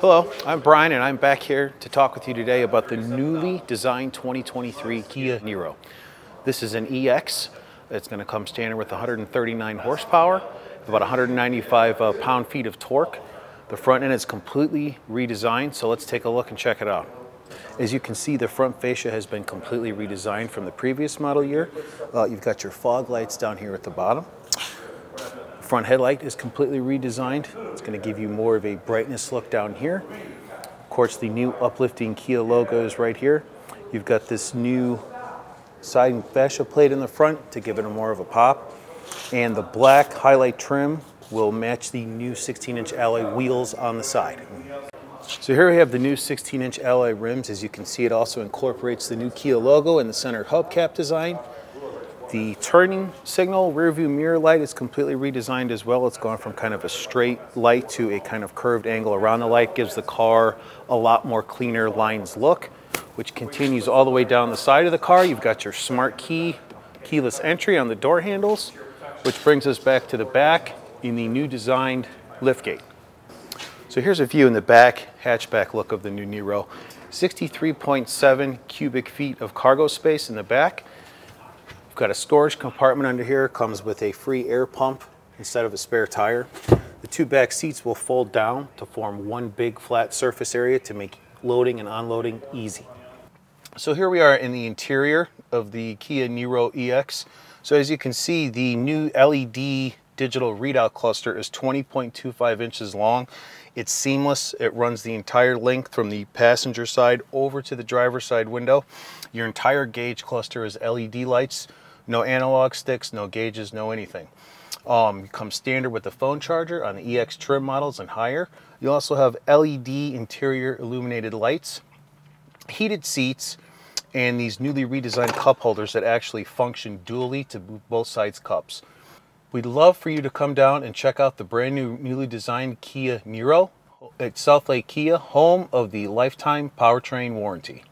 Hello, I'm Brian and I'm back here to talk with you today about the newly designed 2023 Kia Niro. This is an EX. It's going to come standard with 139 horsepower, about 195 uh, pound-feet of torque. The front end is completely redesigned, so let's take a look and check it out. As you can see, the front fascia has been completely redesigned from the previous model year. Uh, you've got your fog lights down here at the bottom. Front headlight is completely redesigned. It's going to give you more of a brightness look down here. Of course, the new uplifting Kia logo is right here. You've got this new siding fascia plate in the front to give it a more of a pop. And the black highlight trim will match the new 16-inch alloy wheels on the side. So here we have the new 16-inch alloy rims. As you can see, it also incorporates the new Kia logo and the center hubcap design. The turning signal rear view mirror light is completely redesigned as well. It's gone from kind of a straight light to a kind of curved angle around the light. Gives the car a lot more cleaner lines look, which continues all the way down the side of the car. You've got your smart key, keyless entry on the door handles, which brings us back to the back in the new designed liftgate. So here's a view in the back hatchback look of the new Niro. 63.7 cubic feet of cargo space in the back. We've got a storage compartment under here, comes with a free air pump instead of a spare tire. The two back seats will fold down to form one big flat surface area to make loading and unloading easy. So here we are in the interior of the Kia Niro EX. So as you can see, the new LED digital readout cluster is 20.25 inches long. It's seamless. It runs the entire length from the passenger side over to the driver's side window. Your entire gauge cluster is LED lights no analog sticks, no gauges, no anything. Um, comes standard with the phone charger on the EX trim models and higher. You also have LED interior illuminated lights, heated seats, and these newly redesigned cup holders that actually function dually to both sides cups. We'd love for you to come down and check out the brand new newly designed Kia Niro at Southlake Kia, home of the lifetime powertrain warranty.